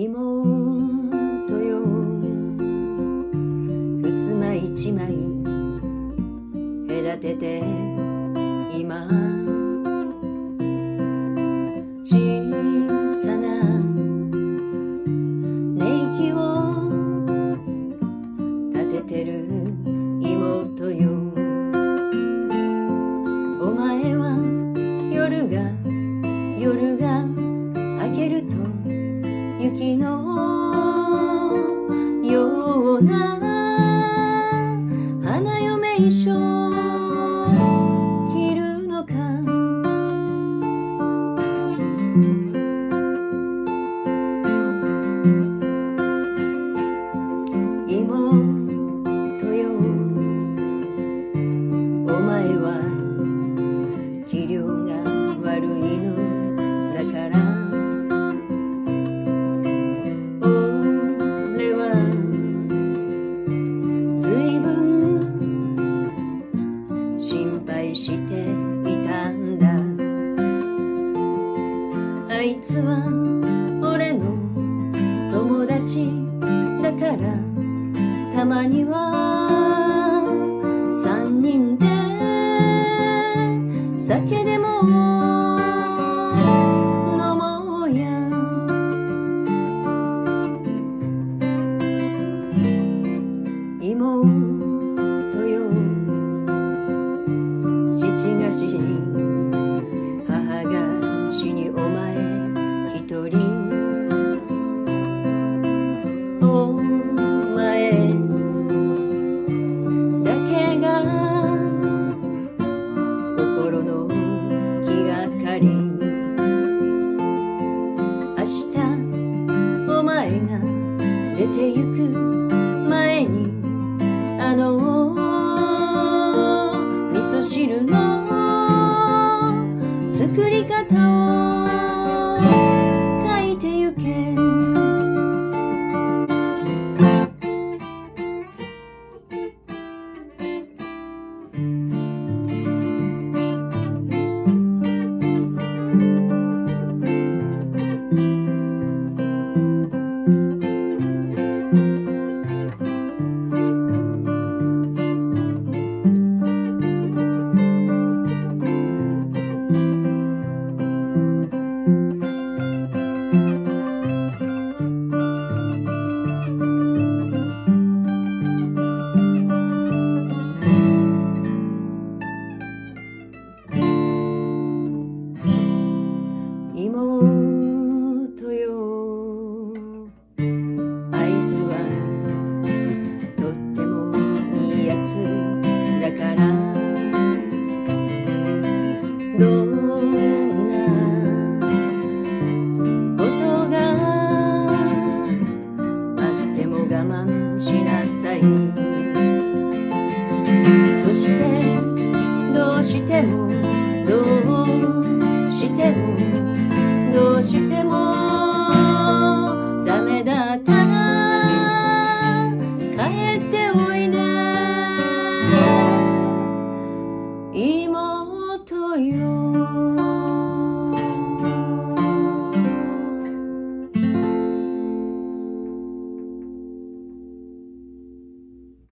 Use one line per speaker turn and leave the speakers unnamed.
妹よ。襖一枚。隔てて。今。小さな。寝息を。立ててる。妹よ。お前は夜が夜が妹つは俺の友達だからたまには三人で酒でも飲もうや。妹よ。父が死にお前だけが心の気がかり。明日お前が出てゆく前にあの味噌汁の作り方をどうしてもどうしても。